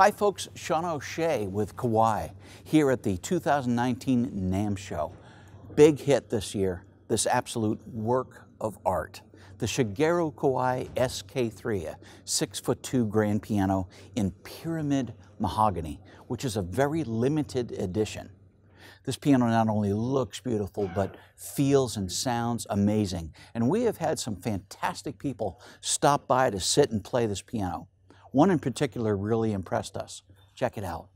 Hi folks, Sean O'Shea with Kawai here at the 2019 NAMM show. Big hit this year, this absolute work of art. The Shigeru Kawai SK3, a six foot two grand piano in pyramid mahogany, which is a very limited edition. This piano not only looks beautiful, but feels and sounds amazing. And we have had some fantastic people stop by to sit and play this piano. One in particular really impressed us. Check it out.